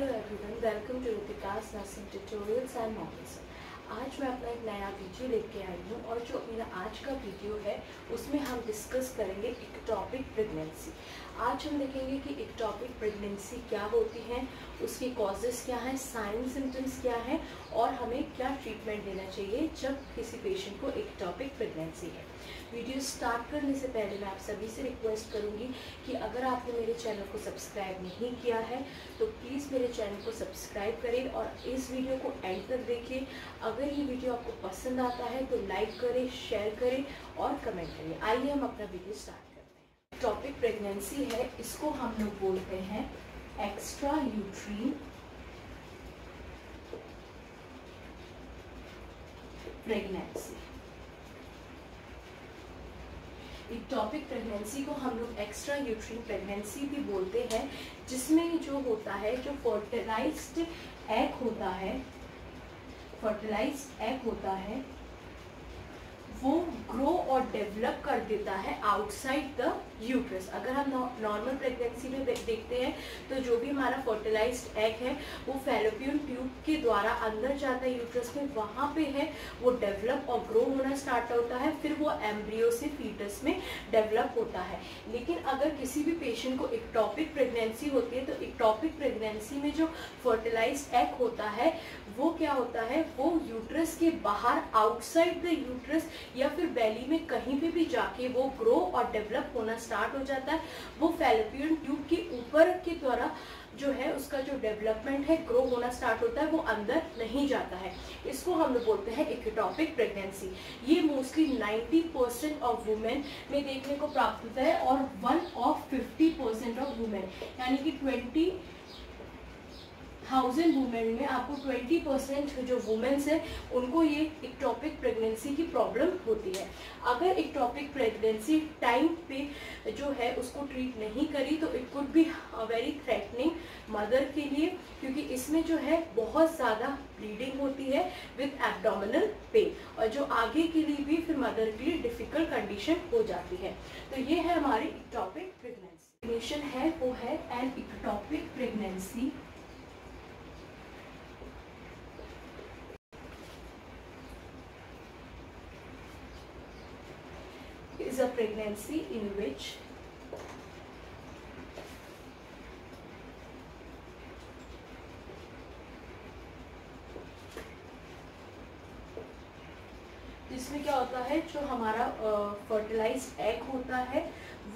Hello everyone, welcome to Vikas nursing tutorials and models. आज मैं अपना एक नया वीडियो लेके आई हूँ और जो मेरा आज का वीडियो है, उसमें हम डिस्कस करेंगे एक टॉपिक प्रेगनेंसी आज हम देखेंगे कि एक टॉपिक प्रेगनेंसी क्या होती है, उसके कॉजेस क्या हैं साइन सिम्टम्स क्या हैं और हमें क्या ट्रीटमेंट देना चाहिए जब किसी पेशेंट को एक टॉपिक प्रेगनेंसी है। वीडियो स्टार्ट करने से पहले मैं आप सभी से रिक्वेस्ट करूँगी कि अगर आपने मेरे चैनल को सब्सक्राइब नहीं किया है तो प्लीज़ मेरे चैनल को सब्सक्राइब करें और इस वीडियो को एंड तक देखिए। अगर ये वीडियो आपको पसंद आता है तो लाइक करें शेयर करें और कमेंट करें। आइए हम अपना वीडियो स्टार्ट करते हैं। टॉपिक प्रेगनेंसी है, इसको हम लोग बोलते हैं extra uterine pregnancy topic pregnancy को हम लोग एक्स्ट्रा यूट्रीन प्रेगनेंसी भी बोलते हैं, जिसमें जो होता है, जो फर्टिलाइज्ड एग होता है फर्टिलाइज्ड एग होता है वो ग्रो और डेवलप कर देता है आउटसाइड द यूट्रस अगर हम नॉर्मल प्रेगनेंसी में देखते हैं तो जो भी हमारा फर्टिलाइज्ड एग है, वो फेलोपियन ट्यूब के द्वारा अंदर जाता है यूट्रस में, वहाँ पे है, वो डेवलप और ग्रो होना स्टार्ट होता है, फिर वो एम्ब्रियो से फीटस में डेवलप होता है. लेकिन अगर किसी भी पेशेंट को एक टॉपिक प्रेगनेंसी होती है तो एक टॉपिक प्रेगनेंसी में जो फर्टिलाइज एग होता है, वो क्या होता है, वो यूट्रस के बाहर आउटसाइड द यूट्रस या फिर बैली में कहीं पे भी जाके वो ग्रो और डेवलप होना स्टार्ट हो जाता है, वो फेलोपियन ट्यूब के ऊपर के द्वारा जो है उसका जो डेवलपमेंट है ग्रो होना स्टार्ट होता है, वो अंदर नहीं जाता है। इसको हम लोग बोलते हैं इक्टॉपिक प्रेगनेंसी ये मोस्टली 90 परसेंट ऑफ़ वुमेन में देखने को प्राप्त होता है और one of 50 percent of women यानी कि 20 थाउज़ेंड वुमेन में आपको ट्वेंटी परसेंट जो वुमेन्स हैं, उनको ये एक टॉपिक प्रेगनेंसी की प्रॉब्लम होती है। अगर एक टॉपिक प्रेगनेंसी टाइम पे जो है उसको ट्रीट नहीं करी तो it could be a very threatening mother के लिए, क्योंकि इसमें जो है बहुत ज़्यादा ब्लीडिंग होती है विथ एब्डोमिनल पेन और जो आगे के लिए भी फिर मदर के लिए डिफ़िकल्ट कंडीशन हो जाती है। तो ये है हमारी इक्टॉपिक प्रेगनेंसी है, वो है an ectopic pregnancy is a pregnancy in which जिसमें क्या होता है, जो हमारा फर्टिलाइज एग होता है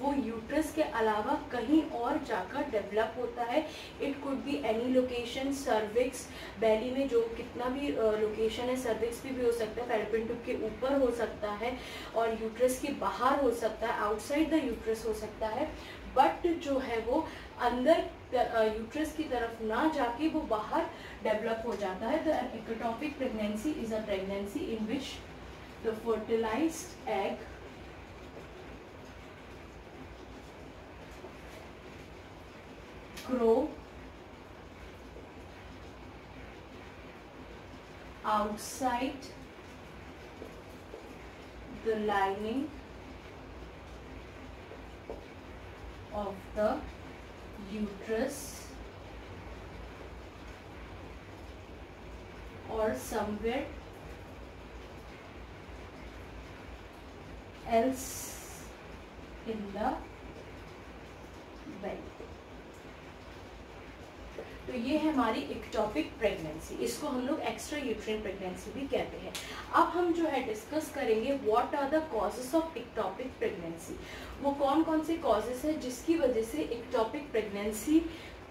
वो यूट्रस के अलावा कहीं और जाकर डेवलप होता है। It could be any location cervix belly में जो कितना भी लोकेशन है सर्विक्स भी, भी हो सकता है फेलोपियन ट्यूब के ऊपर हो सकता है और यूट्रस के बाहर हो सकता है आउटसाइड द यूट्रस हो सकता है। बट जो है वो अंदर यूट्रस की तरफ़ ना जाके वो बाहर डेवलप हो जाता है। The ectopic pregnancy is a pregnancy in which the fertilised egg grow outside the lining of the uterus or somewhere else in the belly. तो ये है हमारी इक्टॉपिक प्रेगनेंसी इसको हम लोग एक्स्ट्रा यूट्रिन प्रेगनेंसी भी कहते हैं। अब हम जो है डिस्कस करेंगे what are the causes of ectopic pregnancy वो कौन कौन से कॉजेस है जिसकी वजह से इक्टॉपिक प्रेगनेंसी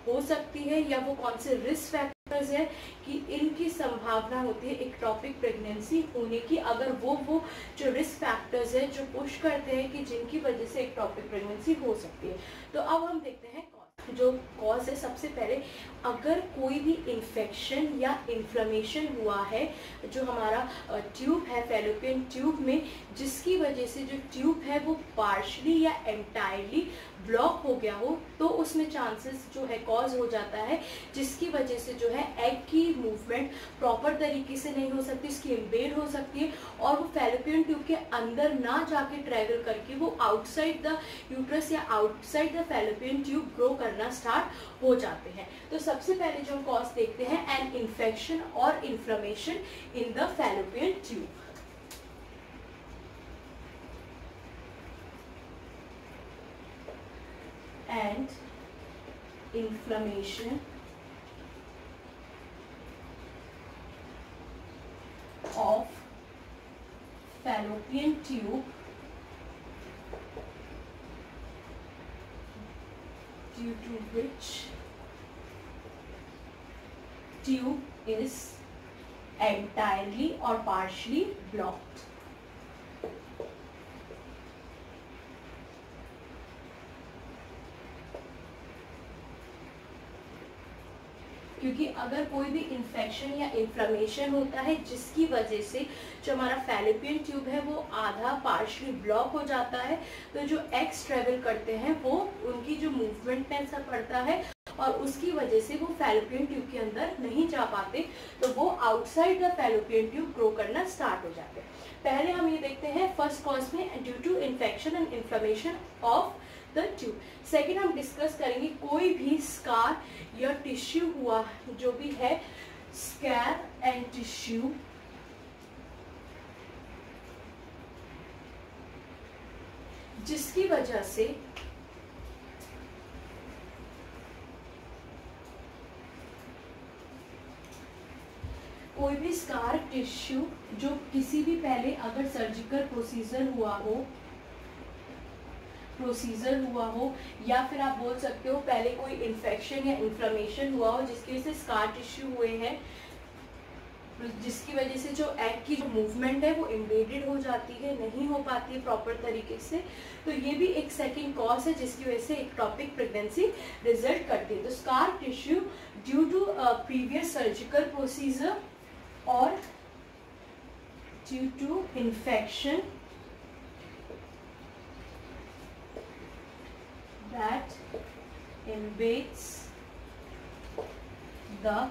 हो सकती है या वो कौन से रिस्क फैक्टर्स है कि इनकी संभावना होती है एक टॉपिक प्रेगनेंसी होने की। अगर वो वो जो रिस्क फैक्टर्स है जो पुश करते हैं कि जिनकी वजह से एक टॉपिक प्रेगनेंसी हो सकती है। तो अब हम देखते हैं जो कॉज है, सबसे पहले अगर कोई भी इन्फेक्शन या इन्फ्लेमेशन हुआ है, जो हमारा ट्यूब है फेलोपियन ट्यूब में, जिसकी वजह से जो ट्यूब है वो पार्शली या एंटायरली ब्लॉक हो गया हो तो उसमें चांसेस जो है कॉज हो जाता है, जिसकी वजह से जो है एग की मूवमेंट प्रॉपर तरीके से नहीं हो सकती उसकी इम्बेड हो सकती है और वो फेलोपियन ट्यूब के अंदर ना जाके ट्रेवल करके वो आउटसाइड द यूट्रस या outside the fallopian tube grow करना स्टार्ट हो जाते हैं। तो सबसे पहले जो हम कॉज देखते हैं एन इन्फेक्शन और inflammation in the fallopian tube and inflammation of fallopian tube due to which tube is entirely or partially blocked. क्योंकि अगर कोई भी इन्फेक्शन या इन्फ्लेमेशन होता है, जिसकी वजह से जो हमारा फेलिपियन ट्यूब है, वो आधा पार्शली ब्लॉक हो जाता है तो जो एक्स ट्रेवल करते हैं, वो उनकी जो मूवमेंट में ऐसा पड़ता है और उसकी वजह से वो फेलोपियन ट्यूब के अंदर नहीं जा पाते तो वो outside the fallopian tube grow करना स्टार्ट हो जाते हैं। पहले हम ये देखते हैं फ़र्स्ट कॉज में due to infection and inflammation of the tube second हम डिस्कस करेंगे कोई भी स्कार या टिश्यू हुआ, जो भी है स्कैर एंड टिश्यू जिसकी वजह से कोई भी स्कार टिश्यू जो किसी भी पहले अगर सर्जिकल प्रोसीजर हुआ हो प्रोसीजर हुआ हो, या फिर आप बोल सकते हो पहले कोई इन्फेक्शन या इन्फ्लेमेशन हुआ हो जिसकी वजह से स्कार टिश्यू हुए हैं, जिसकी वजह से जो एग की जो मूवमेंट है वो इम्बेडेड हो जाती है, नहीं हो पाती है प्रॉपर तरीके से तो ये भी एक सेकेंड कॉज है जिसकी वजह से एक टॉपिक प्रेगनेंसी रिज़ल्ट करती है। तो scar tissue due to previous surgical procedure और due to infection that invades the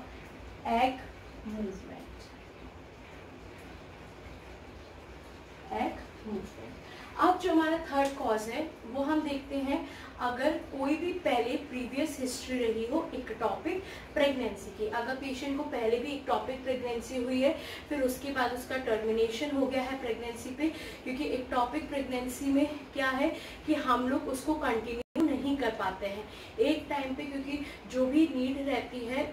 egg movement. Egg movement. अब जो हमारा थर्ड कॉज है, वो हम देखते हैं, अगर कोई भी पहले प्रीवियस हिस्ट्री रही हो, एक टॉपिक प्रेगनेंसी की, अगर पेशेंट को पहले भी एक टॉपिक प्रेगनेंसी हुई है, फिर उसके बाद उसका टर्मिनेशन हो गया है प्रेगनेंसी पे, क्योंकि एक टॉपिक प्रेगनेंसी में क्या है कि हम लोग उसको कंटिन्यू नहीं कर पाते हैं। एक टाइम पे क्योंकि जो भी नीड रहती है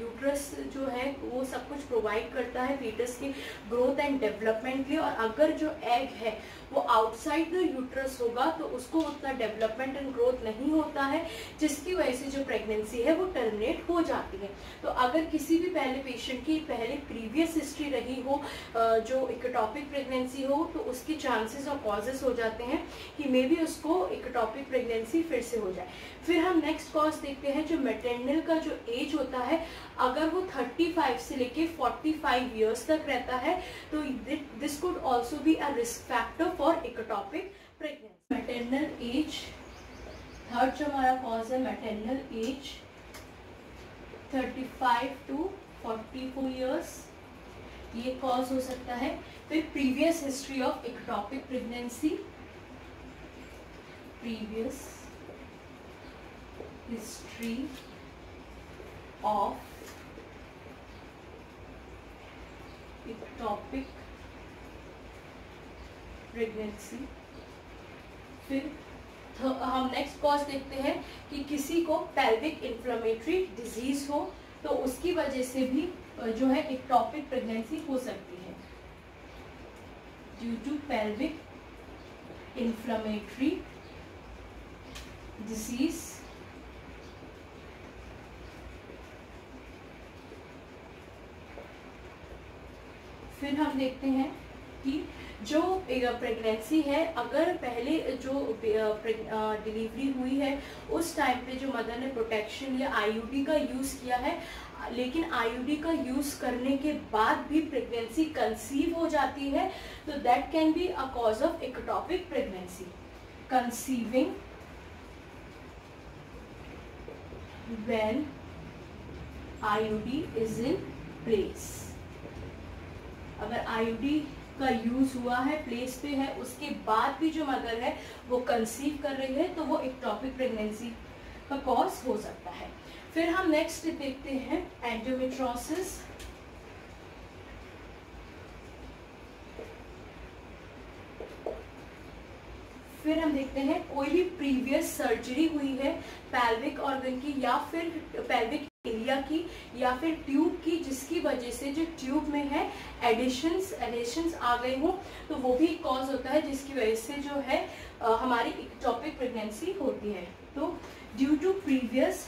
यूट्रस जो है, वो सब कुछ प्रोवाइड करता है फीटस की ग्रोथ एंड डेवलपमेंट के और अगर जो एग है, वो आउटसाइड द यूट्रस होगा तो उसको उतना डेवलपमेंट एंड ग्रोथ नहीं होता है, जिसकी वजह से जो प्रेगनेंसी है, वो टर्मिनेट हो जाती है। तो अगर किसी भी पहले पेशेंट की पहले प्रीवियस हिस्ट्री रही हो जो इकोटॉपिक प्रेगनेंसी हो तो उसके चांसेस और कॉजेस हो जाते हैं कि मे बी उसको इकोटॉपिक प्रेगनेंसी फिर से हो जाए। फिर हम नेक्स्ट कॉज देखते हैं जो मेटेंडल का जो एज होता है, अगर वो 35 से लेके 45 इयर्स तक रहता है तो this could also be a risk factor for ectopic pregnancy maternal age third जो हमारा कॉज है मेटेंडल एज 35 टू 44 इयर्स ये कॉज हो सकता है। फिर previous history of ectopic pregnancy previous history of ectopic pregnancy. फिर हम नेक्स्ट कॉज देखते हैं कि किसी को पेल्विक इन्फ्लेमेटरी डिज़ीज़ हो तो उसकी वजह से भी जो है इक्टॉपिक प्रेगनेंसी हो सकती है। Due to pelvic inflammatory disease फिर हम देखते हैं कि जो प्रेगनेंसी है, अगर पहले जो डिलीवरी हुई है, उस टाइम पे जो मदर ने प्रोटेक्शन या आईयूडी का यूज़ किया है, लेकिन आईयूडी का यूज़ करने के बाद भी प्रेगनेंसी कंसीव हो जाती है तो that can be a cause of ectopic pregnancy conceiving when IUD is in place. अगर IUD का यूज़ हुआ है प्लेस पे है, उसके बाद भी जो मदर है, वो कंसीव कर रही है तो वो इक्टॉपिक प्रेगनेंसी का कॉज हो सकता है। फिर हम नेक्स्ट देखते हैं एंडोमेट्रोसिस फिर हम देखते हैं कोई भी प्रीवियस सर्जरी हुई है पैल्विक ऑर्गन की, या फिर पैल्विक एरिया की या फिर ट्यूब की जिसकी वजह से जो ट्यूब में है एडिशंस एडिशंस आ गए हो तो वो भी कॉज होता है जिसकी वजह से जो है आ, हमारी इक्टॉपिक प्रेगनेंसी होती है तो due to previous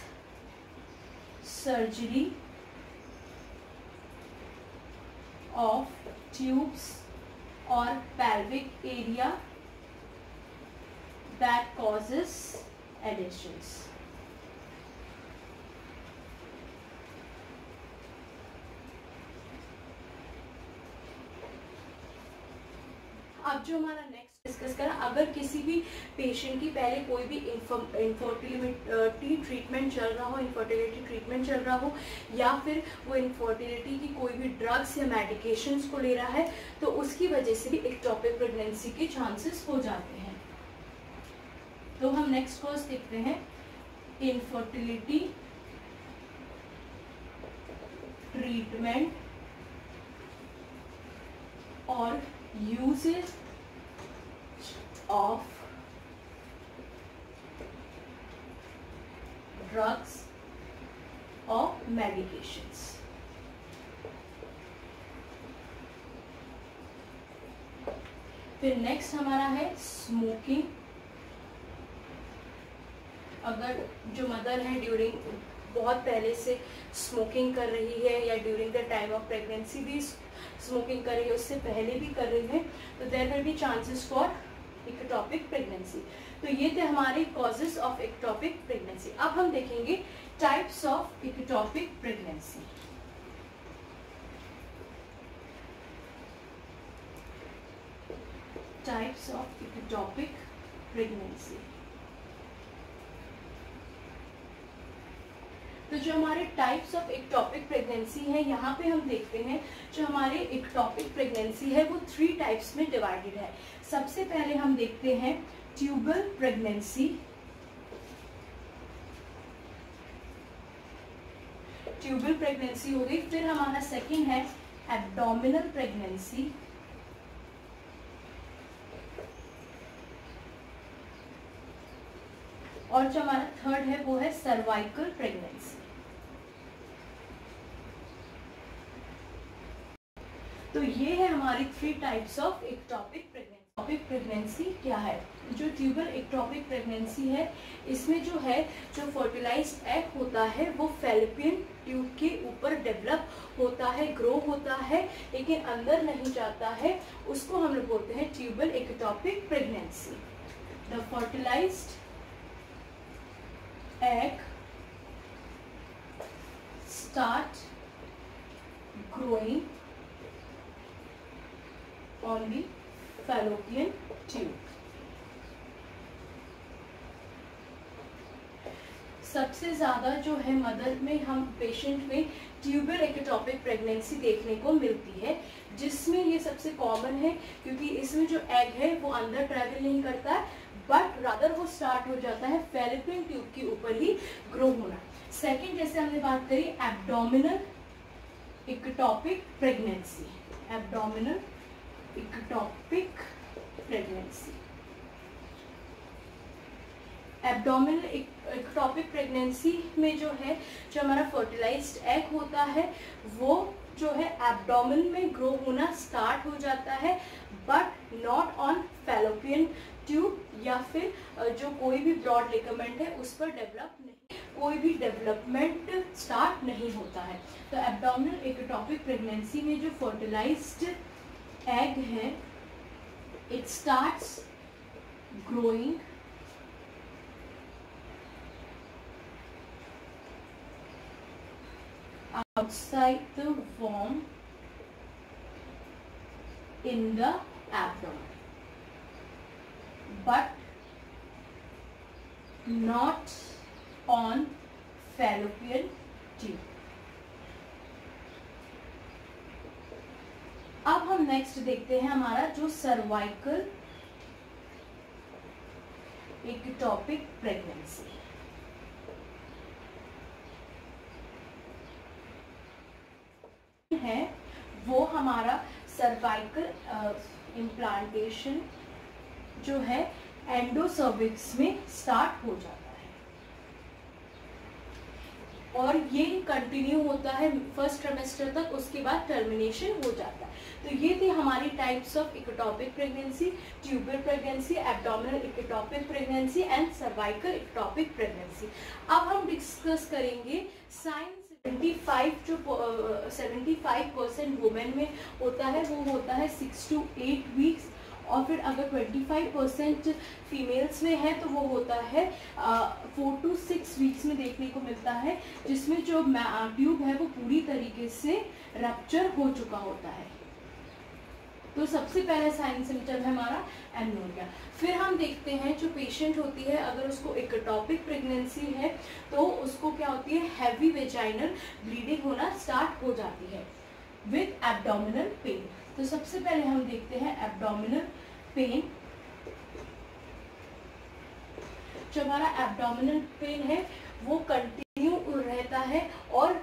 surgery of tubes और pelvic area that causes adhesions. जो हमारा नेक्स्ट डिस्कस करा, अगर किसी भी पेशेंट की पहले कोई भी इनफर्टिलिटी ट्रीटमेंट चल रहा हो इनफर्टिलिटी ट्रीटमेंट चल रहा हो, या फिर वो इनफर्टिलिटी की कोई भी ड्रग्स या मेडिकेशंस को ले रहा है तो उसकी वजह से भी एक्टॉपिक प्रेगनेंसी के चांसेस हो जाते हैं। तो हम नेक्स्ट कॉज देखते हैं इनफर्टिलिटी ट्रीटमेंट और यूजेज ऑफ़ ड्रग्स और मेडिकेशंस फिर नेक्स्ट हमारा है स्मोकिंग अगर जो मदर है ड्यूरिंग बहुत पहले से स्मोकिंग कर रही है या during the time of pregnancy भी स्मोकिंग कर रही है, उससे पहले भी कर रही है तो there will be chances for ectopic pregnancy तो ये थे हमारे कॉजेस ऑफ़ इक्टॉपिक प्रेगनेंसी अब हम देखेंगे types of ectopic pregnancy types of ectopic pregnancy तो जो हमारे टाइप्स ऑफ़ इक्टॉपिक प्रेगनेंसी है, यहाँ पे हम देखते हैं, जो हमारे इक्टॉपिक प्रेगनेंसी है, वो थ्री टाइप्स में डिवाइडेड है। सबसे पहले हम देखते हैं ट्यूबल प्रेगनेंसी ट्यूबल प्रेगनेंसी हो गई, फिर हमारा सेकेंड है एब्डोमिनल प्रेगनेंसी और जो हमारा थर्ड है, वो है सर्वाइकल प्रेगनेंसी तो है हमारी three types of ectopic pregnancy topic pregnancy क्या है? जो ट्यूबर इक्टॉपिक प्रेगनेंसी है, इसमें जो है, जो फर्टिलाइज एग होता है, वो फेलिपियन ट्यूब के ऊपर डेवलप होता है ग्रो होता है, लेकिन अंदर नहीं जाता है, उसको हम लोग बोलते हैं tubal ectopic pregnancy the fertilised egg start growing on the fallopian tube. सबसे ज़्यादा जो है मदर में हम पेशेंट में ट्यूबल एक्टोपिक प्रेगनेंसी देखने को मिलती है, जिसमें ये सबसे कॉमन है, क्योंकि इसमें जो एग है, वो अंदर ट्रैवल नहीं करता है बट रादर वो स्टार्ट हो जाता है फेलिपिन ट्यूब के ऊपर ही ग्रो होना। सेकेंड जैसे हमने बात करी abdominal ectopic pregnancy abdominal ectopic pregnancy abdominal ectopic pregnancy में जो है, जो हमारा फर्टिलाइज्ड एग होता है, वो जो है एब्डोमिन में ग्रो होना स्टार्ट हो जाता है but not on fallopian tube या फिर जो कोई भी ब्रॉड लिगामेंट है, उस पर डेवलप नहीं, कोई भी डेवलपमेंट स्टार्ट नहीं होता है। तो एब्डोमिनल एक्टोपिक प्रेगनेंसी में जो फर्टिलाइज्ड egg है it starts growing. Outside the worm in the abdomen. But not on fallopian tube. अब हम नेक्स्ट देखते हैं हमारा जो सर्वाइकल एक टॉपिक प्रेगनेंसी है, वो हमारा सर्वाइकल इम्प्लांटेशन जो है एंडोसर्विक्स में स्टार्ट हो जाता है। और ये कंटिन्यू होता है फ़र्स्ट ट्रेमेस्टर तक, उसके बाद टर्मिनेशन हो जाता है। तो ये थी हमारी types of ectopic pregnancy tubal pregnancy abdominal ectopic pregnancy and cervical ectopic pregnancy अब हम डिस्कस करेंगे साइंस 75 जो सेवेंटी फाइव परसेंट वुमेन में होता है, वो होता है सिक्स टू एट वीक्स और फिर अगर 25 परसेंट फीमेल्स में है तो वो होता है फोर टू सिक्स वीक्स में देखने को मिलता है, जिसमें जो ट्यूब है, वो पूरी तरीके से रप्चर हो चुका होता है। तो सबसे पहला साइन सिम्टम है हमारा एमनोरिया फिर हम देखते हैं, जो पेशेंट होती है, अगर उसको एक टॉपिक प्रेगनेंसी है तो उसको क्या होती है हैवी वेजाइनल ब्लीडिंग होना स्टार्ट हो जाती है। विद एब्डोमिनल पेन तो सबसे पहले हम देखते हैं एब्डोमिनल पेन जो हमारा एब्डोमिनल पेन है, वो कंटिन्यू रहता है और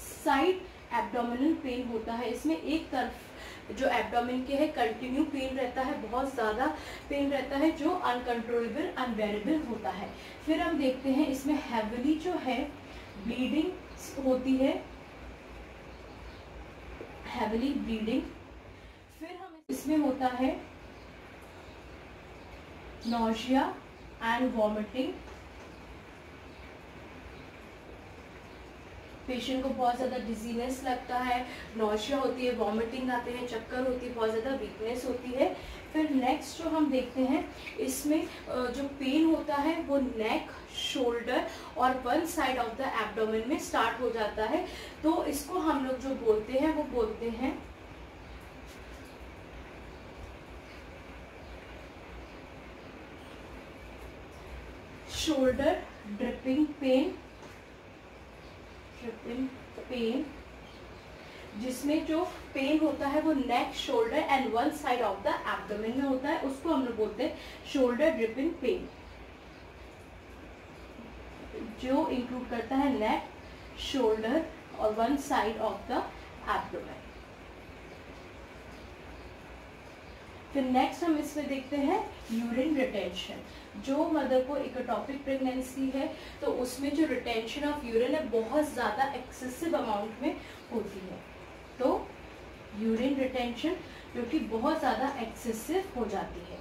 साइड एब्डोमिनल पेन होता है। इसमें एक तरफ़ जो एब्डोमिन के है कंटिन्यू पेन रहता है, बहुत ज़्यादा पेन रहता है, जो अनकंट्रोलेबल अनवेरेबल होता है। फिर हम देखते हैं इसमें हैवली जो है ब्लीडिंग होती है हैवली ब्लीडिंग फिर हम इसमें होता है नोशिया एंड वॉमिटिंग पेशेंट को बहुत ज़्यादा डिजीनेस लगता है नोशिया होती है वॉमिटिंग आते हैं, चक्कर होती है, बहुत ज़्यादा वीकनेस होती है। फिर नेक्स्ट जो हम देखते हैं, इसमें जो पेन होता है, वो नेक शोल्डर और one side of the abdomen में स्टार्ट हो जाता है। तो इसको हम लोग जो बोलते हैं, वो बोलते हैं shoulder dripping pain dripping pain जिसमें जो पेन होता है, वो neck shoulder and one side of the abdomen में होता है, उसको हम लोग बोलते हैं शोल्डर ड्रिपिंग पेन जो इंक्लूड करता है नेक शोल्डर और one side of the abdomen फिर नेक्स्ट हम इसमें देखते हैं यूरिन रिटेंशन जो मदर को एक टॉपिक प्रेगनेंसी है तो उसमें जो रिटेंशन ऑफ़ यूरिन है, बहुत ज़्यादा एक्सेसिव अमाउंट में होती है। तो यूरिन रिटेंशन जो कि बहुत ज़्यादा एक्सेसिव हो जाती है।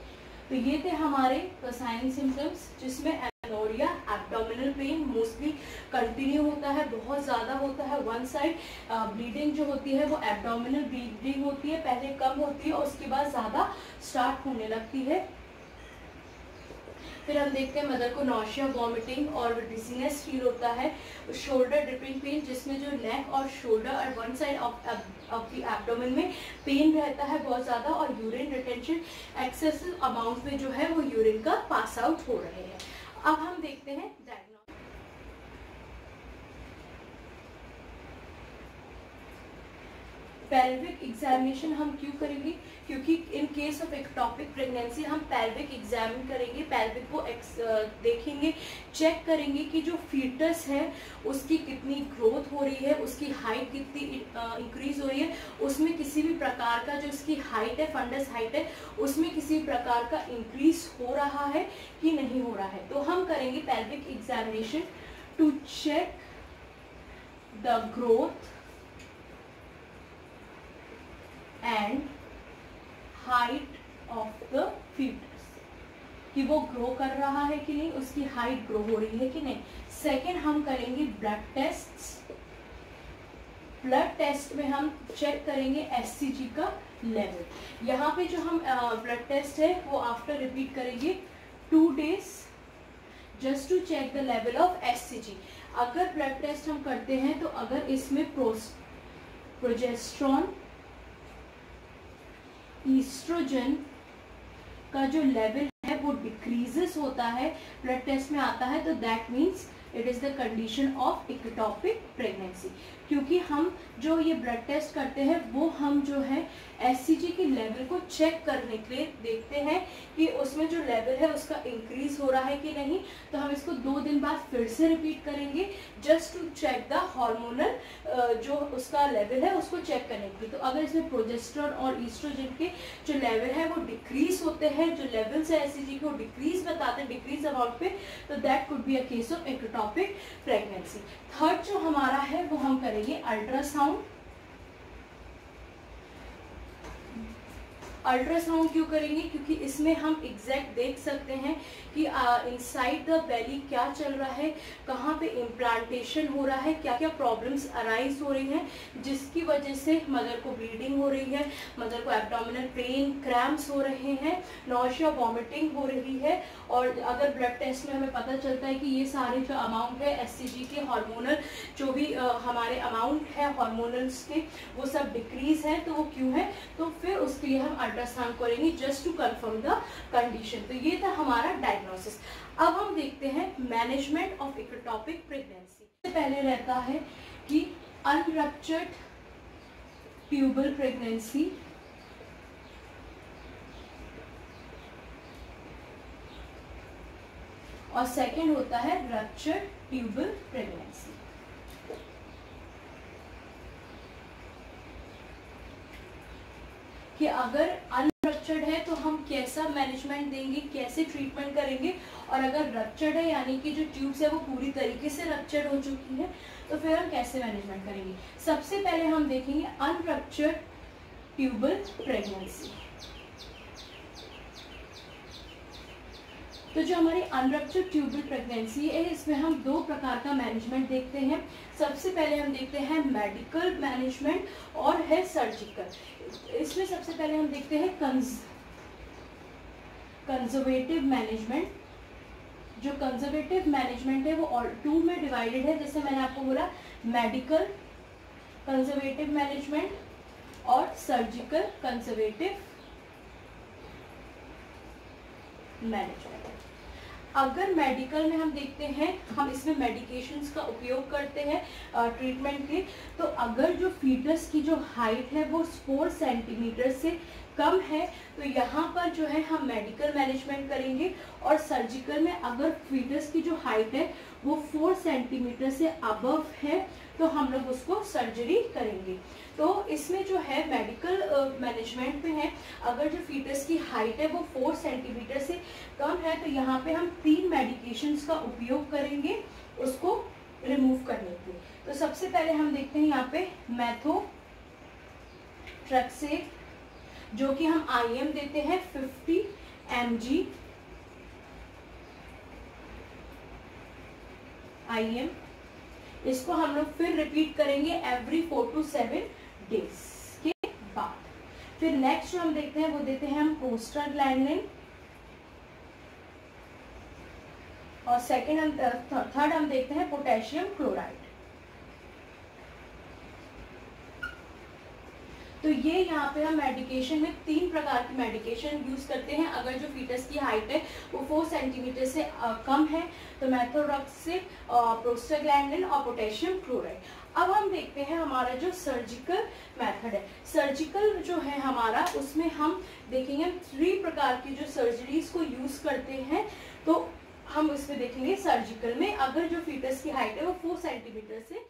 तो ये थे हमारे साइन सिम्टम्स जिसमें एनोरिया एब्डोमिनल पेन मोस्टली कंटिन्यू होता है, बहुत ज़्यादा होता है। वन साइड ब्लीडिंग जो होती है, वो एब्डोमिनल ब्लीडिंग होती है, पहले कम होती है और उसके बाद ज़्यादा स्टार्ट होने लगती है। फिर हम देखते हैं मदर को नौशिया वॉमिटिंग और डिजीनेस फील होता है। शोल्डर ड्रिपिंग पेन जिसमें जो नेक और शोल्डर और one side of the abdomen में पेन रहता है बहुत ज़्यादा और यूरिन रिटेंशन एक्सेसिव अमाउंट में जो है वो यूरिन का पास आउट हो रहे हैं। अब हम देखते हैं पेल्विक एग्जामिनेशन हम क्यों करेंगे? क्योंकि in case of ectopic pregnancy हम पेल्विक एग्जामिन करेंगे पेल्विक को देखेंगे चेक करेंगे कि जो फीटस है, उसकी कितनी ग्रोथ हो रही है, उसकी हाइट कितनी इंक्रीज हो रही है, उसमें किसी भी प्रकार का जो उसकी हाइट है फंडस हाइट है, उसमें किसी प्रकार का इंक्रीज हो रहा है कि नहीं हो रहा है। तो हम करेंगे pelvic examination to check the growth and height of the foetus कि वो ग्रो कर रहा है कि नहीं, उसकी हाइट ग्रो हो रही है कि नहीं। सेकेंड हम करेंगे ब्लड टेस्ट ब्लड टेस्ट में हम चेक करेंगे एस का लेवल यहाँ पे जो हम ब्लड टेस्ट है, वो आफ्टर रिपीट करेंगे two days just to check the level of S अगर ब्लड टेस्ट हम करते हैं तो अगर इसमें प्रोजेस्ट्रॉन ईस्ट्रोजन का जो लेवल है, वो डिक्रीजेस होता है ब्लड टेस्ट में आता है तो that means it is the condition of ectopic pregnancy क्योंकि हम जो ये ब्लड टेस्ट करते हैं, वो हम जो है एस की लेवल को चेक करने के लिए देखते हैं कि उसमें जो लेवल है, उसका इंक्रीज हो रहा है कि नहीं। तो हम इसको दो दिन बाद फिर से रिपीट करेंगे just to check the hormonal जो उसका लेवल है, उसको चेक करने के लिए। तो अगर इसमें प्रोजेस्ट्रॉन और ईस्ट्रोजन के जो लेवल है, वो डिक्रीज होते हैं, जो लेवल्स है एस को डिक्रीज बताते हैं डिक्रीज अमाउंट पे तो that could be a case of ectopic pregnancy third जो हमारा है, वो हम करेंगे अल्ट्रासाउंड अल्ट्रासाउंड क्यों करेंगे? क्योंकि इसमें हम एग्जैक्ट देख सकते हैं कि इनसाइड द बेली क्या चल रहा है, कहाँ पे इम्प्लांटेशन हो रहा है क्या क्या प्रॉब्लम्स अराइज हो रही हैं, जिसकी वजह से मदर को ब्लीडिंग हो रही है मदर को एब्डोमिनल पेन क्रैम्प्स हो रहे हैं नौशिया वॉमिटिंग हो रही है, और अगर ब्लड टेस्ट में हमें पता चलता है कि ये सारे जो अमाउंट है एससीजी के हार्मोनल जो भी हमारे अमाउंट है हार्मोनल्स के, वो सब डिक्रीज है तो वो क्यों है? तो फिर उसके लिए हम अल्ट्रासाउंड करेंगे just to confirm the condition तो ये था हमारा डायग्नोसिस अब हम देखते हैं मैनेजमेंट ऑफ़ इकोटॉपिक प्रेगनेंसी सबसे पहले रहता है कि अनरप्चर्ड ट्यूबल प्रेगनेंसी और सेकेंड होता है रप्चर्ड ट्यूबल प्रेगनेंसी कि अगर अनरक्चर्ड है तो हम कैसा मैनेजमेंट देंगे, कैसे ट्रीटमेंट करेंगे? और अगर रक्चर्ड है, यानी कि जो ट्यूब्स है वो पूरी तरीके से रक्चर्ड हो चुकी है तो फिर हम कैसे मैनेजमेंट करेंगे? सबसे पहले हम देखेंगे अनरक्चर्ड ट्यूबल प्रेगनेंसी तो जो हमारी अनरप्चर्ड ट्यूबल प्रेगनेंसी है, इसमें हम दो प्रकार का मैनेजमेंट देखते हैं। सबसे पहले हम देखते हैं मेडिकल मैनेजमेंट और है सर्जिकल इसमें सबसे पहले हम देखते हैं कंज कंजर्वेटिव मैनेजमेंट जो कंजर्वेटिव मैनेजमेंट है, वो और टू में डिवाइडेड है, जैसे मैंने आपको बोला मेडिकल कंजर्वेटिव मैनेजमेंट और सर्जिकल कंजर्वेटिव मैनेजमेंट अगर मेडिकल में हम देखते हैं, हम इसमें मेडिकेशंस का उपयोग करते हैं ट्रीटमेंट के तो अगर जो फीटस की जो हाइट है वो फोर सेंटीमीटर से कम है तो यहाँ पर जो है हम मेडिकल मैनेजमेंट करेंगे और सर्जिकल में अगर फीटस की जो हाइट है वो फोर सेंटीमीटर से अबव है तो हम लोग उसको सर्जरी करेंगे। तो इसमें जो है मेडिकल मैनेजमेंट में है। अगर जो फीटस की हाइट है वो फोर सेंटीमीटर से कम है तो यहाँ पे हम तीन मेडिकेशंस का उपयोग करेंगे उसको रिमूव करने के तो सबसे पहले हम देखते हैं यहाँ पे मैथो ट्रक्से जो कि हम आईएम देते हैं 50 एम जी आईएम इसको हम लोग फिर रिपीट करेंगे every four to seven days के बाद फिर नेक्स्ट जो हम देखते हैं, वो देते हैं हम पोस्टर प्रोस्टाग्लैंडिन और सेकेंड हम थर्ड हम देखते हैं पोटेशियम क्लोराइड तो ये यहाँ पे हम मेडिकेशन में तीन प्रकार की मेडिकेशन यूज़ करते हैं। अगर जो फीटस की हाइट है, वो फोर सेंटीमीटर से कम है तो मैथोडॉक्सिक प्रोस्टाग्लैंडिन और पोटेशियम क्लोराइड अब हम देखते हैं हमारा जो सर्जिकल मेथड है। सर्जिकल जो है हमारा, उसमें हम देखेंगे थ्री प्रकार की जो सर्जरीज को यूज़ करते हैं तो हम उसमें देखेंगे सर्जिकल में। अगर जो फीटस की हाइट है, वो फोर सेंटीमीटर से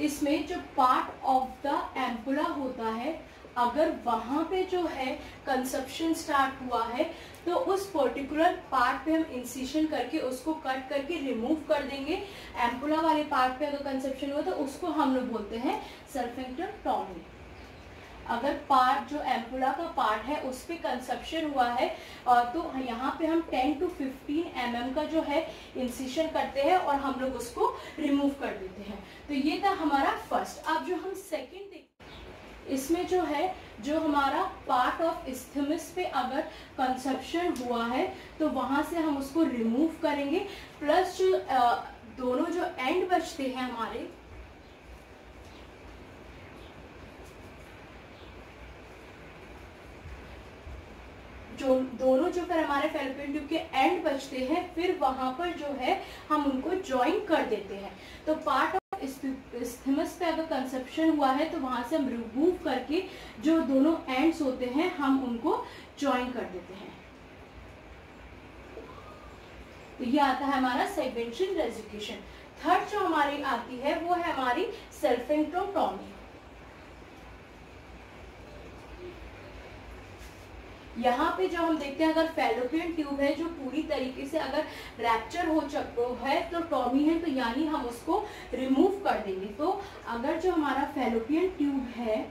इसमें जो पार्ट ऑफ़ द एम्पुला होता है, अगर वहाँ पे जो है कंसेप्शन स्टार्ट हुआ है तो उस पर्टिकुलर पार्ट पे हम इंसिशन करके उसको कट करके रिमूव कर देंगे। एम्पुला वाले पार्ट पे अगर कंसेप्शन हुआ तो उसको हम लोग बोलते हैं सर्फेक्टोटॉमी अगर पार्ट जो एम्पुला का पार्ट है, उस पर कंसेप्शन हुआ है तो यहाँ पे हम 10 टू 15 एम mm का जो है इंसिशन करते हैं और हम लोग उसको रिमूव कर देते हैं। तो ये था हमारा फ़र्स्ट अब जो हम सेकेंड इसमें जो है, जो हमारा पार्ट ऑफ़ इस्थमिस पे अगर कंसेप्शन हुआ है तो वहाँ से हम उसको रिमूव करेंगे। प्लस जो दोनों जो एंड बचते हैं हमारे जो दोनों जो फिर हमारे फेलोपियन ट्यूब के एंड बचते हैं, फिर वहाँ पर जो है, हम उनको ज्वाइन कर देते हैं। तो पार्ट ऑफ़ पे अगर कंसेप्शन हुआ है तो वहाँ से हम रिमूव करके जो दोनों एंड्स होते हैं, हम उनको ज्वाइन कर देते हैं। तो ये आता है हमारा सेगमेंशन रेजिकेशन थर्ड जो हमारी आती है, वो है हमारी सेल्फेंट्रोटॉमी यहाँ पे जो हम देखते हैं, अगर फेलोपियन ट्यूब है जो पूरी तरीके से अगर रैप्चर हो चुका है तो टॉमी है तो यानी हम उसको रिमूव कर देंगे। तो अगर जो हमारा फेलोपियन ट्यूब है,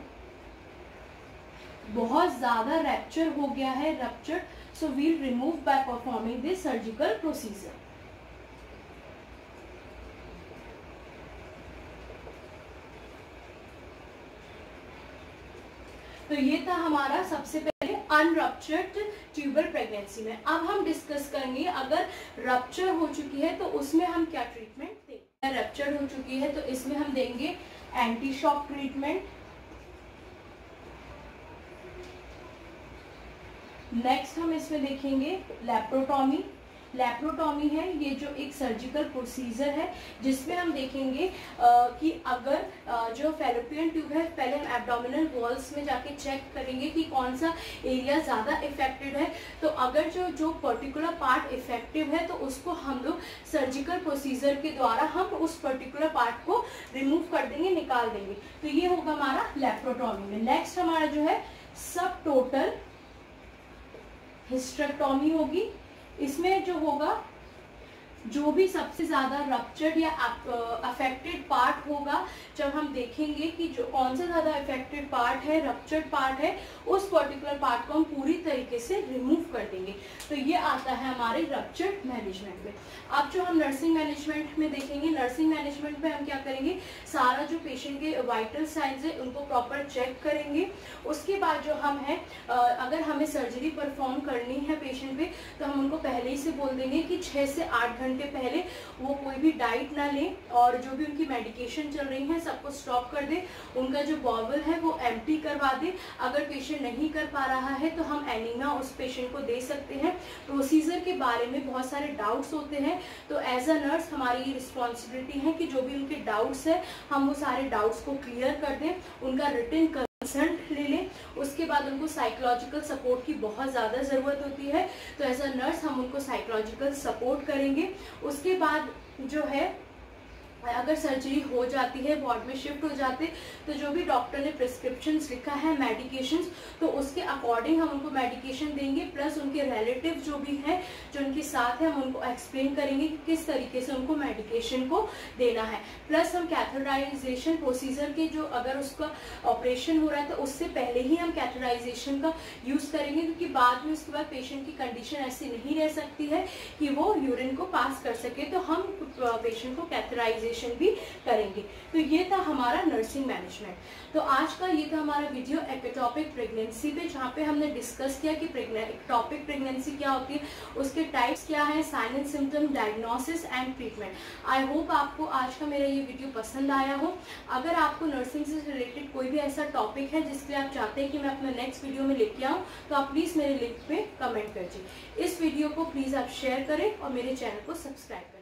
बहुत ज़्यादा रैप्चर हो गया है rupture so we'll remove by performing this surgical procedure तो ये था हमारा सबसे अनरप्चर्ड ट्यूबर प्रेगनेंसी में। अब हम डिस्कस करेंगे, अगर रप्चर हो चुकी है तो उसमें हम क्या ट्रीटमेंट देंगे? रप्चर हो चुकी है तो इसमें हम देंगे एंटी शॉक ट्रीटमेंट नेक्स्ट हम इसमें देखेंगे लेप्रोटॉमी लेप्रोटॉमी है ये जो एक सर्जिकल प्रोसीजर है जिसमें हम देखेंगे आ, कि अगर आ, जो फेलोपियन ट्यूब है पहले हम एब्डोमिनल वॉल्स में जाके चेक करेंगे कि कौन सा एरिया ज़्यादा इफेक्टेड है। तो अगर जो जो पर्टिकुलर पार्ट इफ़ेक्टिव है तो उसको हम लोग सर्जिकल प्रोसीजर के द्वारा हम उस पर्टिकुलर पार्ट को रिमूव कर देंगे निकाल देंगे। तो ये होगा हमारा लेप्रोटॉमी में। नेक्स्ट हमारा जो है सब टोटल हिस्ट्रेक्टोमी होगी। इसमें जो होगा जो भी सबसे ज़्यादा रप्चर्ड या अफेक्टेड पार्ट होगा, जब हम देखेंगे कि जो कौन सा ज़्यादा अफेक्टेड पार्ट है रप्चर्ड पार्ट है, उस पर्टिकुलर पार्ट को हम पूरी तरीके से रिमूव कर देंगे। तो ये आता है हमारे रप्चर्ड मैनेजमेंट में। अब जो हम नर्सिंग मैनेजमेंट में देखेंगे नर्सिंग मैनेजमेंट में हम क्या करेंगे? सारा जो पेशेंट के वाइटल साइंस है, उनको प्रॉपर चेक करेंगे। उसके बाद जो हम है अगर हमें सर्जरी परफॉर्म करनी है पेशेंट पे तो हम उनको पहले ही से बोल देंगे कि छह से आठ घंटे पहले वो कोई भी डाइट ना लें और जो भी उनकी मेडिकेशन चल रही है, सबको स्टॉप कर दे। उनका जो बॉबल है, वो एम करवा दे। अगर पेशेंट नहीं कर पा रहा है तो हम एनीमा उस पेशेंट को दे सकते हैं। प्रोसीजर के बारे में बहुत सारे डाउट्स होते हैं। तो एज अ नर्स हमारी ये रिस्पॉन्सिबिलिटी है कि जो भी उनके डाउट्स है, हम वो सारे डाउट्स को क्लियर कर दें। उनका रिटर्न कंसल्ट ले लें, उसके बाद उनको साइकोलॉजिकल सपोर्ट की बहुत ज़्यादा ज़रूरत होती है। तो एज अ नर्स हम उनको साइकोलॉजिकल सपोर्ट करेंगे। उसके बाद जो है अगर सर्जरी हो जाती है वार्ड में शिफ्ट हो जाते तो जो भी डॉक्टर ने प्रिस्क्रिप्शन लिखा है मेडिकेशन तो उसके अकॉर्डिंग हम उनको मेडिकेशन देंगे प्लस उनके रिलेटिव जो भी हैं, जो उनके साथ है, हम उनको एक्सप्लेन करेंगे कि किस तरीके से उनको मेडिकेशन को देना है। प्लस हम कैथोडाइजेशन प्रोसीजर के जो अगर उसका ऑपरेशन हो रहा है तो उससे पहले ही हम कैथोडाइजेशन का यूज़ करेंगे, क्योंकि बाद में उसके बाद पेशेंट की कंडीशन ऐसी नहीं रह सकती है कि वो यूरिन को पास कर सके। तो हम पेशेंट को कैथोडाइजेशन ऑर्गेनाइजेशन भी करेंगे। तो ये था हमारा नर्सिंग मैनेजमेंट तो आज का ये था हमारा वीडियो एपिटॉपिक प्रेगनेंसी पे, जहाँ पे हमने डिस्कस किया कि टॉपिक प्रेगनेंसी क्या होती है, उसके टाइप्स क्या है sign and symptom diagnosis and treatment I hope आपको आज का मेरा ये वीडियो पसंद आया हो। अगर आपको नर्सिंग से रिलेटेड कोई भी ऐसा टॉपिक है, जिसके आप चाहते हैं कि मैं अपना नेक्स्ट वीडियो में लेके आऊँ तो आप प्लीज़ मेरे लिंक पे कमेंट कर इस वीडियो को प्लीज़ आप शेयर करें और मेरे चैनल को सब्सक्राइब करें।